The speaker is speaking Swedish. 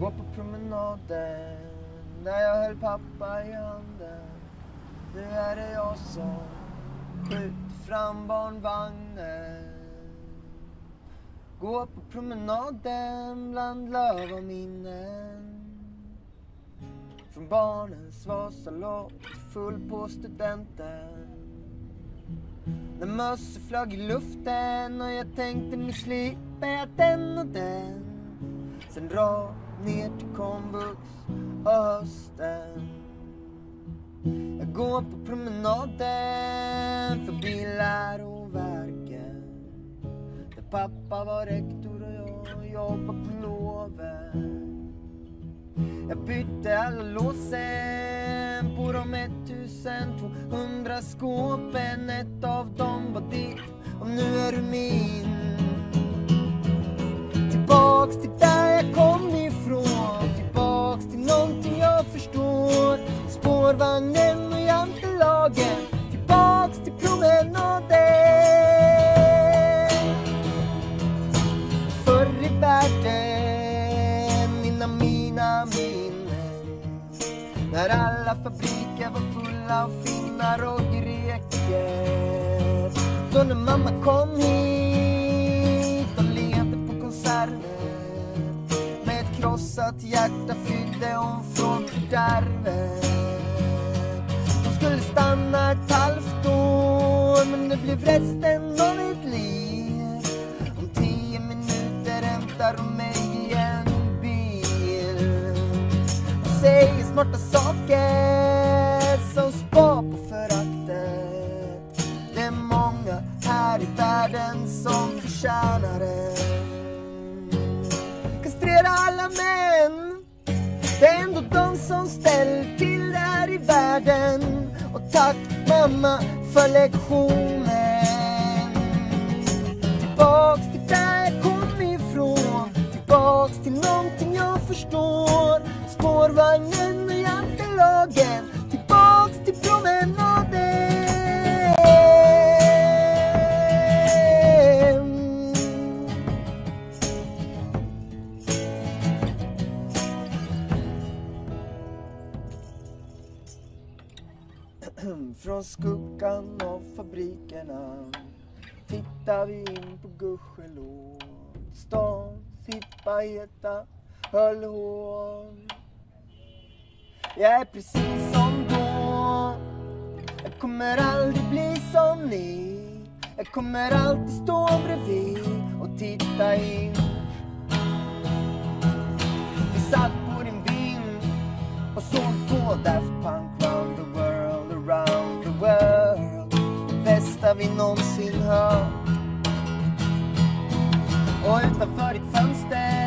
Gå på promenaden när jag höll pappa i handen. Nu är det jag som skjuter fram barnvagnen. Gå på promenaden bland löv och minnen. Från barnens vasalopp full på studenten. När mössor flög i luften och jag tänkte nu slipper jag den och den. Sen rakt ner till komvux och hösten. Jag går på promenaden förbi läroverken. Där pappa var rektor och jag jobbade på loven. Jag bytte alla låsen på de 1200 skåpen. Ett av dem var ditt och nu är du min. Spårvagnen och jantelagen. Tillbaks till promenaden. Förr i världen innan mina minnen. När alla fabriker var fulla av finnar och greker. Då när mamma kom hit och levde på konserver. Med ett krossat hjärta flydde hon från fördärvet. Stanna ett halvt år men det blev resten av mitt liv. Om tio minuter hämtar hon mig i en bil. Hon säger smarta saker som spar på föraktet. Det är många här i världen som förtjänar det. Kastrera alla män det är ändå de som ställer till det här i världen. Och tack mamma för lektionen. Från skuggan av fabrikerna tittar vi in på gudskelov. Stans hippa heta höllhål. Jag är precis som då. Jag kommer aldrig bli som ni. Jag kommer alltid stå bredvid och titta in. Bästa vi någonsin hört. Och utanför ditt fönster